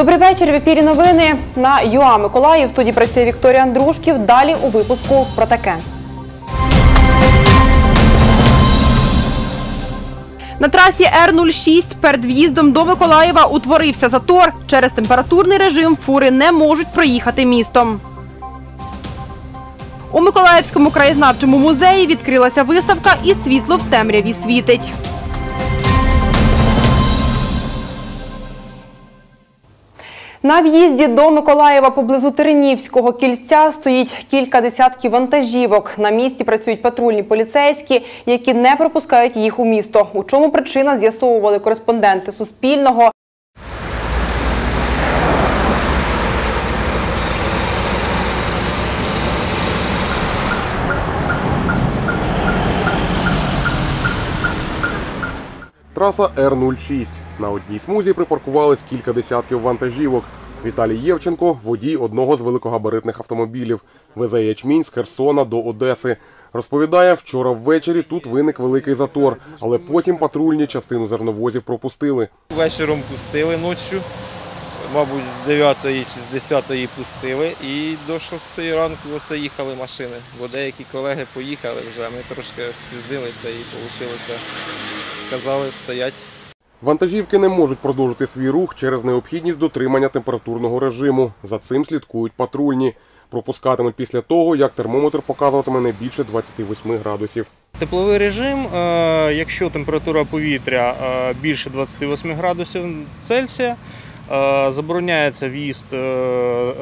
Добрий вечір. В ефірі новини на ЮА Миколаїв. В студії працює Вікторія Андрушків. Далі у випуску про таке. На трасі Р-06 перед в'їздом до Миколаєва утворився затор. Через температурний режим фури не можуть проїхати містом. У Миколаївському краєзнавчому музеї відкрилася виставка і світло в темряві світить. На в'їзді до Миколаєва поблизу Теренівського кільця стоїть кілька десятків вантажівок. На місці працюють патрульні поліцейські, які не пропускають їх у місто. У чому причина з'ясовували кореспонденти Суспільного. Траса Р-06. На одній смузі припаркувались кілька десятків вантажівок. Віталій Євченко – водій одного з великогабаритних автомобілів. Везе ячмінь з Херсона до Одеси. Розповідає, вчора ввечері тут виник великий затор, але потім патрульні частину зерновозів пропустили. Вечором пустили ночі, мабуть, з 9 чи з 10 пустили. І до 6 ранку оце їхали машини. Бо деякі колеги поїхали вже, ми трошки спізнилися і вийшло, сказали стоять. Вантажівки не можуть продовжити свій рух через необхідність дотримання температурного режиму. За цим слідкують патрульні. Пропускатимуть після того, як термометр показуватиме не більше 28 градусів. Тепловий режим, е, якщо температура повітря е, більше 28 градусів Цельсія, е, забороняється в'їзд,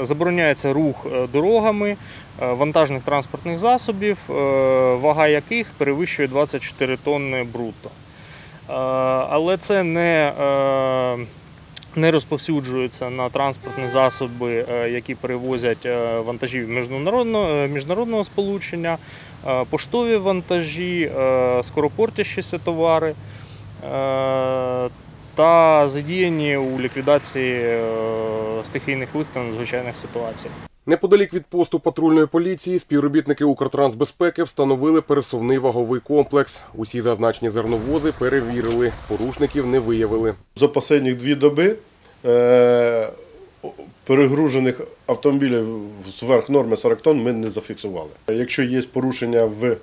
забороняється рух дорогами вантажних транспортних засобів, вага яких перевищує 24 тонни брутто. Е, Але це не, е, не розповсюджується на транспортні засоби, е, які перевозять вантажі міжнародного, міжнародного сполучення, поштові вантажі, скоропортящіся товари та задіяні у ліквідації стихійних лих та надзвичайних ситуацій. Неподалік від посту патрульної поліції співробітники Укртрансбезпеки встановили пересувний ваговий комплекс. Усі зазначені зерновози перевірили, порушників не виявили. За останні дві доби е, перегружених автомобілів зверх норми 40 тонн ми не зафіксували. Якщо є порушення в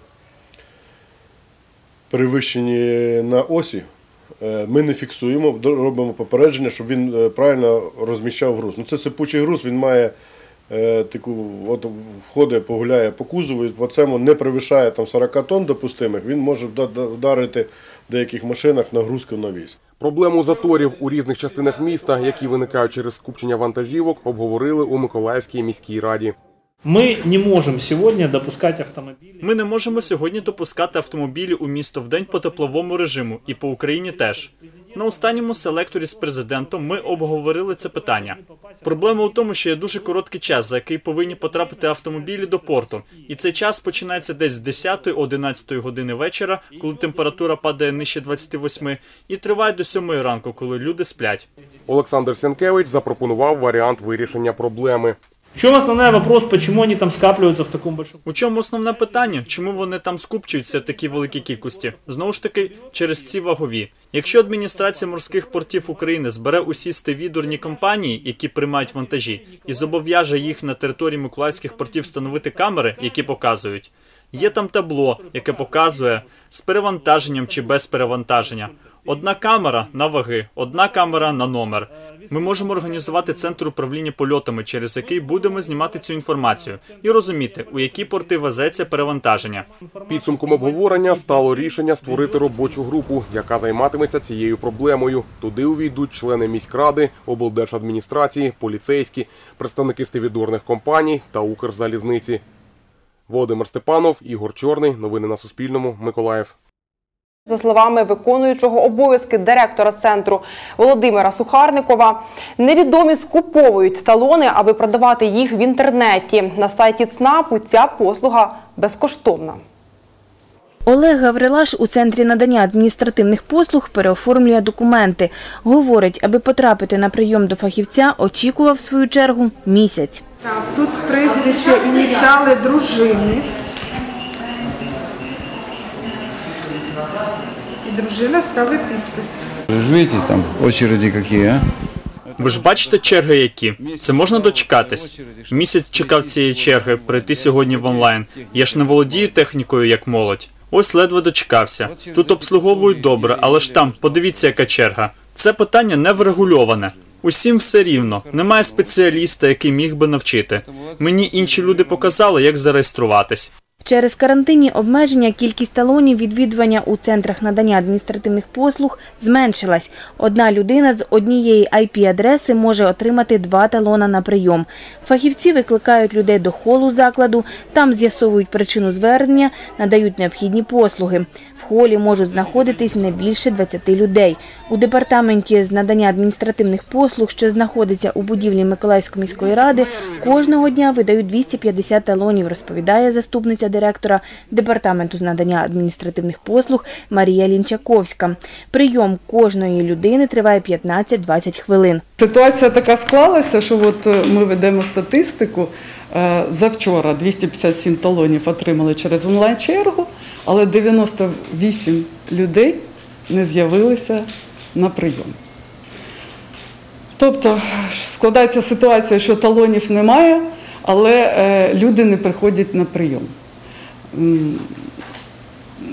перевищенні на осі, е, ми не фіксуємо, робимо попередження, щоб він е, правильно розміщав груз. Ну, це сипучий груз, він має таку, от входить, погуляє по кузову, і по цьому не перевищає там 40 тонн допустимих, він може вда- вдарити в деяких машинах нагрузку на віз. Проблему заторів у різних частинах міста, які виникають через скупчення вантажівок, обговорили у Миколаївській міській раді. Мы не можем сегодня допускать автомобили. Ми не можемо сьогодні допускати автомобілі у місто в день по тепловому режиму і по Україні теж. На останньому селекторі з президентом ми обговорили це питання. Проблема у тому, що є дуже короткий час, за який повинні потрапити автомобілі до порту, і цей час починається десь з 10-11 години вечора, коли температура падає нижче 28, і триває до 7 ранку, коли люди сплять. Олександр Сянкевич запропонував варіант вирішення проблеми. В чем основной вопрос, почему они там скапливаются в таком большом... У чому основне питання? Чому вони там скупчуються в такій великій кількості? Знову ж таки, через ці вагові. Якщо адміністрація морських портів України збере усі стивідурні компанії, які приймають вантажі, і зобов'яже їх на території миколаївських портів встановити камери, які показують. Є там табло, яке показує з перевантаженням чи без перевантаження. Одна камера на ваги, одна камера на номер. Ми можемо організувати центр управління польотами, через який будемо знімати цю інформацію і розуміти, у які порти везеться перевантаження. Підсумком обговорення стало рішення створити робочу групу, яка займатиметься цією проблемою. Туди увійдуть члени міськради, облдержадміністрації, поліцейські, представники стивідорних компаній та Укрзалізниці. Володимир Степанов, Ігор Чорний. Новини на Суспільному. Миколаїв. За словами виконуючого обов'язки директора центру Володимира Сухарникова, невідомі скуповують талони, аби продавати їх в інтернеті. На сайті ЦНАПу ця послуга безкоштовна. Олег Гаврилаш у центрі надання адміністративних послуг переоформлює документи. Говорить, аби потрапити на прийом до фахівця, очікував в свою чергу місяць. Так, тут прізвище, ініціали дружини. І дружина ставить підпис. Вы же видите, там очереди какие, а? Ви ж бачите черги, які це можна дочекатись. Місяць чекав цієї черги прийти сьогодні в онлайн. Я ж не володію технікою як молодь. Ось ледве дочекався. Тут обслуговують добре, але ж там подивіться, яка черга. Це питання не врегульоване. Усім все рівно. Немає спеціаліста, який міг би навчити. Мені інші люди показали, як зареєструватись. Через карантинні обмеження кількість талонів відвідування у центрах надання адміністративних послуг зменшилась. Одна людина з однієї IP-адреси може отримати два талона на прийом. Фахівці викликають людей до холу закладу, там з'ясовують причину звернення, надають необхідні послуги. Холі можуть знаходитись не більше 20 людей. У департаменті з надання адміністративних послуг, що знаходиться у будівлі Миколаївської міської ради, кожного дня видають 250 талонів, розповідає заступниця директора департаменту з надання адміністративних послуг Марія Лінчаковська. Прийом кожної людини триває 15-20 хвилин. Ситуація така склалася, що от е, ми ведемо статистику. Е, Завчора 257 талонів отримали через онлайн-чергу, але 98 людей не з'явилися на прийом. Тобто складається ситуація, що талонів немає, але е, люди не приходять на прийом.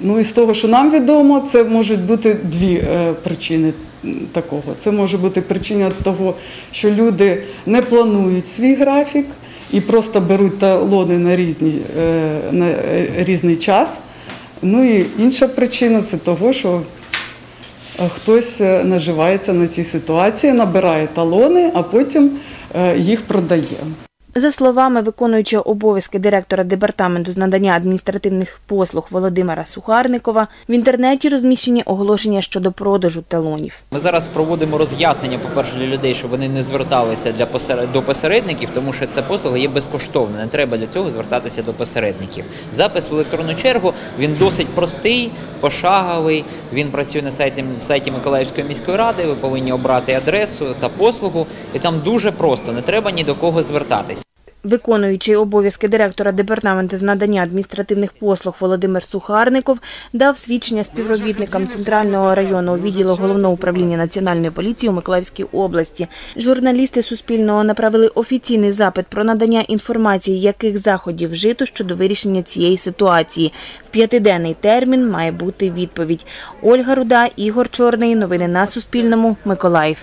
Ну і з того, що нам відомо, це можуть бути дві е, причини такого. Це може бути причина того, що люди не планують свій графік і просто беруть талони на, різні, е, на різний час. Ну і інша причина це того, що е, хтось е, наживається на цій ситуації, набирає талони, а потім е, їх продає. За словами виконуючого обов'язки директора департаменту з надання адміністративних послуг Володимира Сухарникова, в інтернеті розміщені оголошення щодо продажу талонів. Ми зараз проводимо роз'яснення, по-перше, для людей, щоб вони не зверталися для посеред... до посередників, тому що ця послуга є безкоштовна. Не треба для цього звертатися до посередників. Запис в електронну чергу він досить простий, пошаговий. Він працює на сайті, сайті Миколаївської міської ради. Ви повинні обрати адресу та послугу, і там дуже просто, не треба ні до кого звертатись. Виконуючий обов'язки директора департаменту з надання адміністративних послуг Володимир Сухарников дав свідчення співробітникам Центрального районного відділу Головного управління Національної поліції у Миколаївській області. Журналісти Суспільного направили офіційний запит про надання інформації, яких заходів вжито щодо вирішення цієї ситуації. В п'ятиденний термін має бути відповідь. Ольга Руда, Ігор Чорний. Новини на Суспільному. Миколаїв.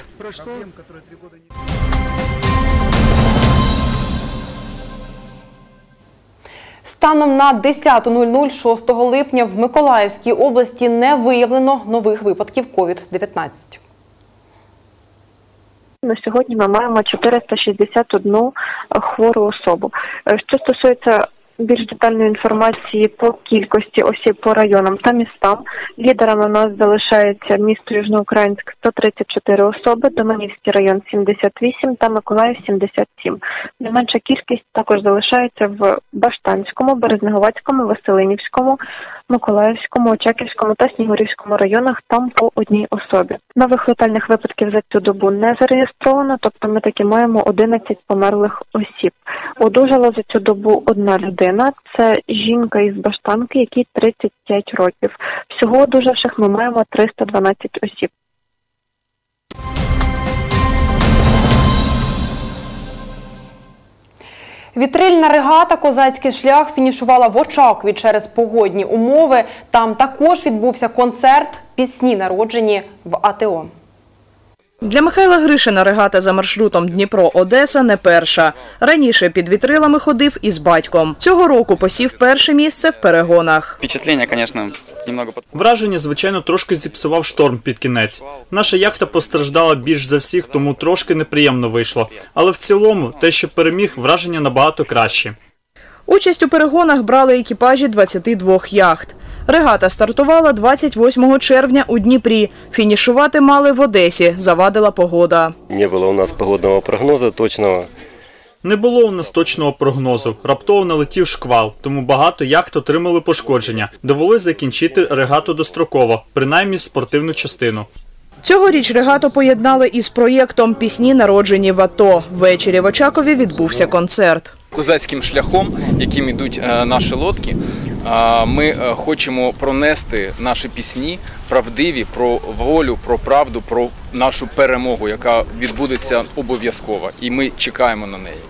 Станом на 10.00 6 липня в Миколаївській області не виявлено нових випадків COVID-19. На сьогодні ми маємо 461 хвору особу. Е, Що стосується більш детальної інформації по кількості осіб по районам та містам, лідерами у нас залишається місто Южноукраїнськ 134 особи, Доманівський район 78 та Миколаїв 77. Найменша кількість також залишається в Баштанському, Березнеговацькому, Василинівському, Миколаївському, Очаківському та Снігурівському районах там по одній особі. Нових летальних випадків за цю добу не зареєстровано, тобто ми таки маємо 11 померлих осіб. Одужала за цю добу одна людина. Це жінка із Баштанки, якій 35 років. Всього одужавших ми маємо 312 осіб. Вітрильна регата Козацький шлях фінішувала в Очакові через погодні умови. Там також відбувся концерт пісні, народжені в АТО. Для Михайла Гришина регата за маршрутом Дніпро-Одеса не перша. Раніше під вітрилами ходив із батьком. Цього року посів перше місце в перегонах. Враження, звичайно, трошки зіпсував шторм під кінець. Наша яхта постраждала більш за всіх, тому трошки неприємно вийшло. Але в цілому, те, що переміг, враження набагато кращі. Участь у перегонах брали екіпажі 22 яхт. Регата стартувала 28 червня у Дніпрі. Фінішувати мали в Одесі. Завадила погода. Не было у нас погодного прогноза точного. Не було у нас точного прогнозу. Раптово налетів шквал, тому багато яхт отримали пошкодження. Довелось закінчити регату достроково, принаймні спортивну частину. Цьогоріч регату поєднали із проєктом Пісні народжені в АТО. Ввечері в Очакові відбувся концерт. Козацьким шляхом, яким йдуть е, наші лодки, ми е, хочемо пронести наші пісні правдиві про волю, про правду, про нашу перемогу, яка відбудеться обов'язково, і ми чекаємо на неї.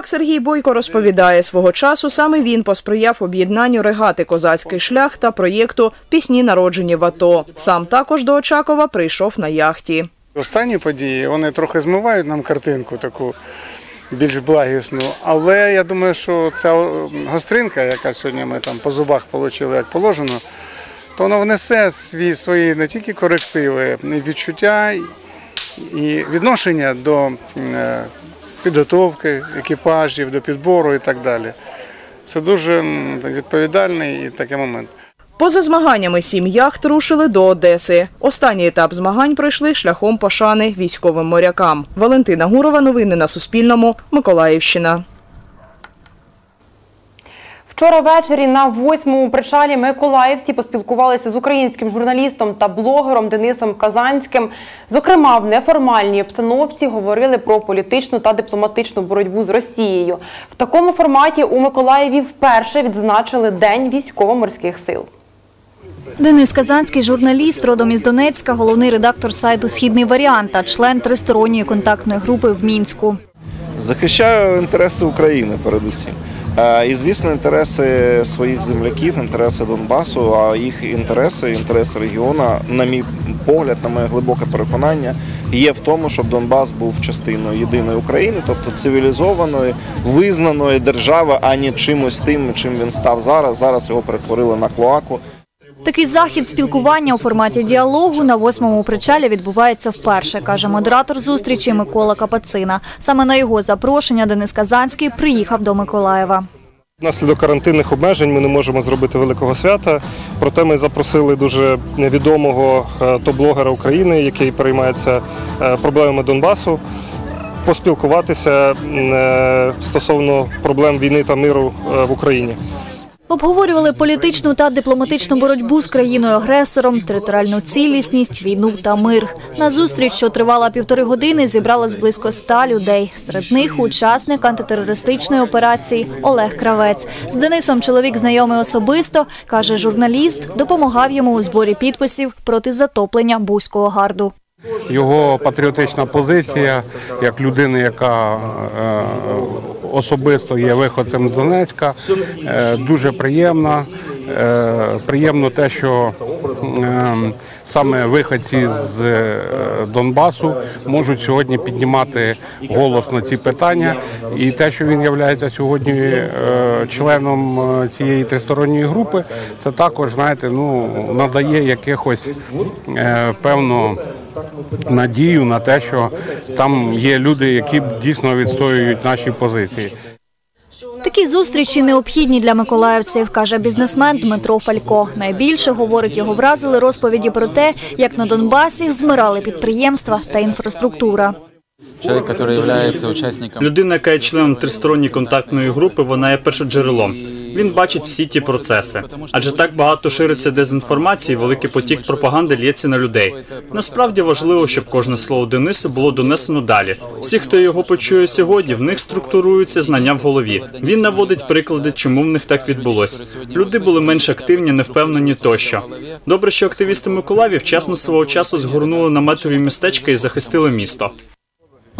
Співак Сергій Бойко розповідає, свого часу саме він посприяв об'єднанню регати Козацький шлях та проєкту Пісні народжені в АТО. Сам також до Очакова прийшов на яхті. Останні події вони трохи змивають нам картинку таку більш благісну. Але я думаю, що ця гостринка, яка сьогодні ми там по зубах отримали як положено, то вона внесе свої, свої не тільки корективи, відчуття і відношення до е, підготовки екіпажів, до підбору і так далі. Це дуже відповідальний і такий момент. Поза змаганнями сім яхт рушили до Одеси. Останній етап змагань пройшли шляхом пошани військовим морякам. Валентина Гурова. Новини на Суспільному. Миколаївщина. Вчора ввечері на восьмому причалі Миколаївці поспілкувалися з українським журналістом та блогером Денисом Казанським. Зокрема, в неформальній обстановці говорили про політичну та дипломатичну боротьбу з Росією. В такому форматі у Миколаєві вперше відзначили День військово-морських сил. Денис Казанський, журналіст, родом із Донецька, головний редактор сайту Східний варіант та член тристоронньої контактної групи в Мінську. Захищаю інтереси України передусім. Е, І, звісно, інтереси своїх земляків, інтереси Донбасу, а їх інтереси, інтереси регіону, на мій погляд, на моє глибоке переконання, є в тому, щоб Донбас був частиною єдиної України, тобто цивілізованої, визнаної держави, а не чимось тим, чим він став зараз. Зараз його перетворили на клоаку. Такий захід спілкування у форматі діалогу на восьмому причалі відбувається вперше, каже модератор зустрічі Микола Капацина. Саме на його запрошення Денис Казанський приїхав до Миколаєва. Внаслідок карантинних обмежень ми не можемо зробити великого свята. Проте ми запросили дуже відомого е, топ-блогера України, який переймається е, проблемами Донбасу, поспілкуватися е, стосовно проблем війни та миру в Україні. Обговорювали політичну та дипломатичну боротьбу з країною-агресором, територіальну цілісність, війну та мир. На зустріч, що тривала півтори години, зібралось близько ста людей. Серед них учасник антитерористичної операції Олег Кравець. З Денисом чоловік знайомий особисто, каже журналіст, допомагав йому у зборі підписів проти затоплення Бузького гарду. Його патріотична позиція як людини, яка е, особисто є виходцем з Донецька, е, дуже приємна. Е, Приємно те, що е, саме виходці з е, Донбасу можуть сьогодні піднімати голос на ці питання, і те, що він є сьогодні е, членом е, цієї тристоронньої групи, це також знаєте, ну надає якихось певно надію на те, що там є люди, які дійсно відстоюють наші позиції. Такі зустрічі необхідні для миколаївців, каже бізнесмен Дмитро Фалько. Найбільше, говорить, його вразили розповіді про те, як на Донбасі вмирали підприємства та інфраструктура. Людина, яка є членом тристоронньої контактної групи, вона є першоджерелом. Він бачить всі ті процеси. Адже так багато шириться дезінформації, великий потік пропаганди лється на людей. Насправді важливо, щоб кожне слово Денису було донесено далі. Всі, хто його почує сьогодні, в них структуруються знання в голові. Він наводить приклади, чому в них так відбулось. Люди були менш активні, невпевнені тощо. Добре, що активісти Миколаєві вчасно свого часу згорнули наметові містечка і захистили місто.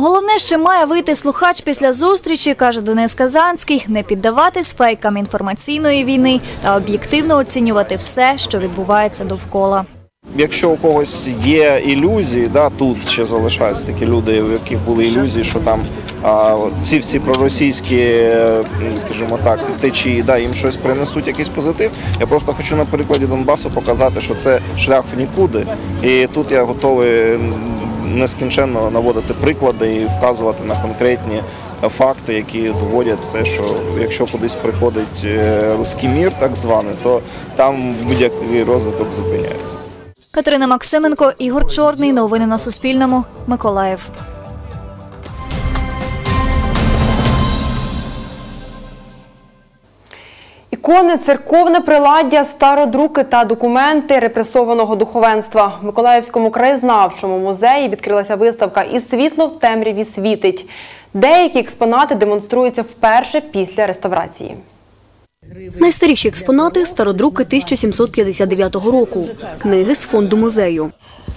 Головне, що має вийти слухач після зустрічі, каже Денис Казанський, не піддаватись фейкам інформаційної війни та об'єктивно оцінювати все, що відбувається довкола. Якщо у когось є ілюзії, да, тут ще залишаються такі люди, у яких були ілюзії, що там а, ці всі проросійські, скажімо так, течії, да, їм щось принесуть, якийсь позитив. Я просто хочу на прикладі Донбасу показати, що це шлях в нікуди. І тут я готовий нескінченно наводити приклади і вказувати на конкретні факти, які доводять це, що якщо кудись приходить е, руський мір, так званий, то там будь-який розвиток зупиняється. Катерина Максименко, Ігор Чорний. Новини на Суспільному. Миколаїв. І Незаконне церковне приладдя, стародруки та документи репресованого духовенства. В Миколаївському краєзнавчому музеї відкрилася виставка «І світло в темряві світить». Деякі експонати демонструються вперше після реставрації. Найстаріші експонати – стародруки 1759 року. Книги з фонду музею.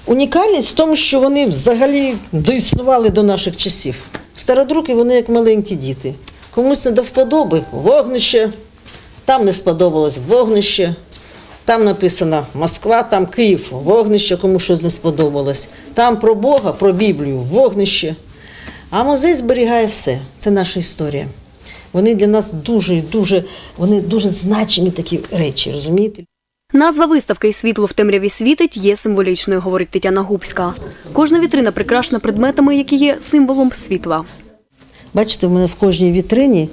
Унікальність в тому, що вони взагалі доіснували до наших часів. Стародруки вони як маленькі діти. Комусь не до вподоби вогнище, там не сподобалось вогнище, там написано Москва, там Київ, вогнище, кому щось не сподобалось. Там про Бога, про Біблію, вогнище. А музей зберігає все. Це наша історія. Вони для нас дуже, дуже, вони дуже значимі такі речі, розумієте? Назва виставки «І світло в темряві світить» є символічною, говорить Тетяна Губська. Кожна вітрина прикрашена предметами, які є символом світла. Бачите, в мене в кожній вітрині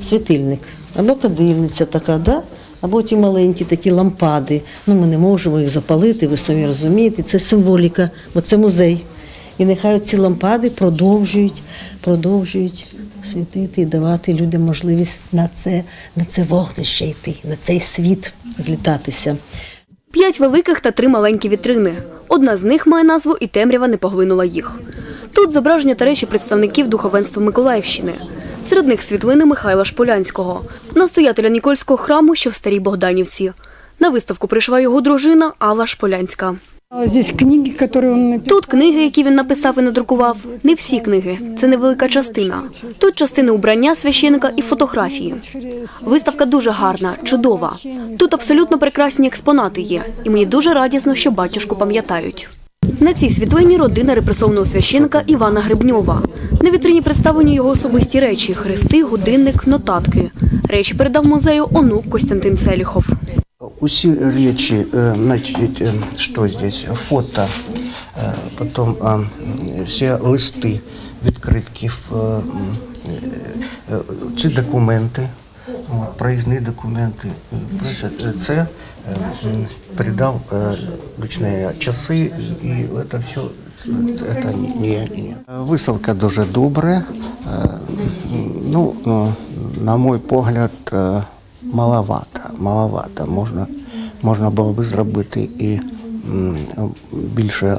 світильник. Або кадильниця така, да? або ті маленькі такі лампади. Ну, ми не можемо їх запалити, ви самі розумієте. Це символіка, бо це музей. І нехай ці лампади продовжують, продовжують світити і давати людям можливість на це, на це вогнище йти, на цей світ злітатися. П'ять великих та три маленькі вітрини. Одна з них має назву «І темрява не поглинула їх». Тут зображення та речі представників духовенства Миколаївщини. Серед них світлини Михайла Шполянського, настоятеля Нікольського храму, що в Старій Богданівці. На виставку прийшла його дружина Алла Шполянська. Тут книги, які він написав і надрукував. Не всі книги, це невелика частина. Тут частини убрання священика і фотографії. Виставка дуже гарна, чудова. Тут абсолютно прекрасні експонати є, і мені дуже радісно, що батюшку пам'ятають. На цій світлині родина репресованого священика Івана Гребньова. На вітрині представлені його особисті речі: хрести, годинник, нотатки. Речі передав музею онук Костянтин Селіхов. Усі речі, е, значить, е, що здесь? Фото, е, потім всі листи, відкритки, ці документи, проїзні документи. Це м, передав е, личні часи, і це все це не, не. Виставка дуже добра. Е, Ну, е, на мій погляд, маловато, маловато. Можна, можна було би зробити і більше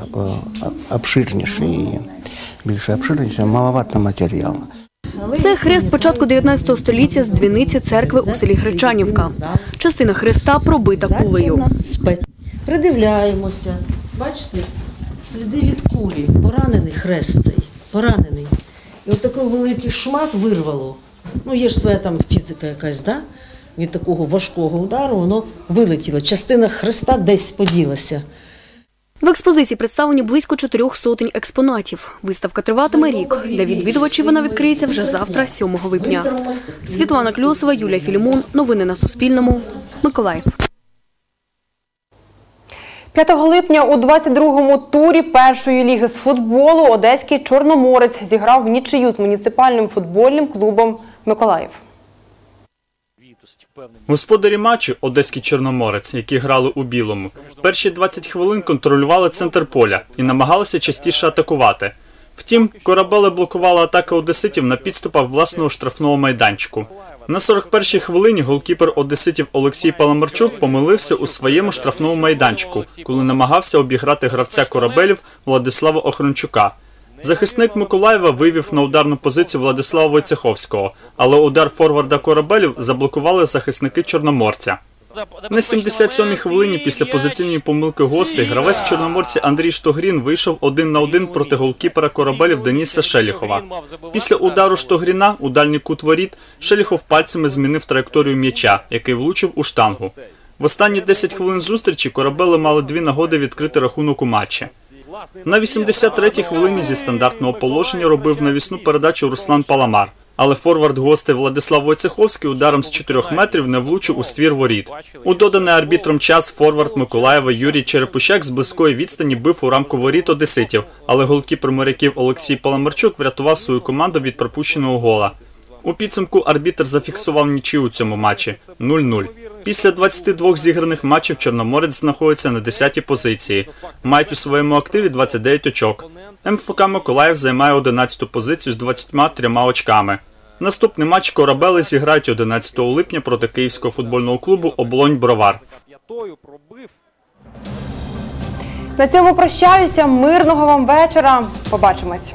обширніше. Більше обширніше, маловато матеріалу. Це хрест початку 19 століття з дзвіниці церкви у селі Гречанівка. Частина хреста пробита кулею. Придивляємося. Бачите, сліди від кулі, поранений хрест цей, поранений. І от такий великий шмат вирвало. Ну, є ж своя там фізика якась, да? від такого важкого удару воно вилетіло. Частина хреста десь поділася. В експозиції представлені близько чотирьох сотень експонатів. Виставка триватиме рік. Для відвідувачів вона відкриється вже завтра, 7 липня. Світлана Кльосова, Юлія Філімон. Новини на Суспільному. Миколаїв. 5 липня у 22-му турі першої ліги з футболу одеський Чорноморець зіграв в нічию з муніципальним футбольним клубом Миколаїв. Господарі матчу Одеський Чорноморець, які грали у білому, перші 20 хвилин контролювали центр поля і намагалися частіше атакувати. Втім, корабели блокували атаки одеситів на підступах власного штрафного майданчику. На 41-й хвилині голкіпер одеситів Олексій Паламарчук помилився у своєму штрафному майданчику, коли намагався обіграти гравця корабелів Владислава Охрончука. Захисник Миколаєва вивів на ударну позицію Владислава Войцеховського, але удар форварда корабелів заблокували захисники Чорноморця. На 77-й хвилині після позиційної помилки гостей гравець Чорноморці Андрій Штогрін вийшов один на один проти голкіпера корабелів Деніса Шеліхова. Після удару Штогріна у дальній кут воріт Шеліхов пальцями змінив траєкторію м'яча, який влучив у штангу. В останні 10 хвилин зустрічі корабели мали дві нагоди відкрити рахунок у матчі. На 83-й хвилині зі стандартного положення робив навісну передачу Руслан Паламар. Але форвард гостей Владислав Войцеховський ударом з 4 метрів не влучив у ствір воріт. У доданий арбітром час форвард Миколаєва Юрій Черепущак з близької відстані бив у рамку воріт одеситів, але голкіпер моряків Олексій Паламарчук врятував свою команду від пропущеного гола. У підсумку арбітр зафіксував нічию у цьому матчі 0-0. Після 22 зіграних матчів Чорноморець знаходиться на 10-й позиції. Мають у своєму активі 29 очок. МФК Миколаїв займає 11-ту позицію з 23 очками. Наступний матч корабели зіграють 11 липня проти київського футбольного клубу Оболонь Бровар. На цьому прощаюся. Мирного вам вечора. Побачимось.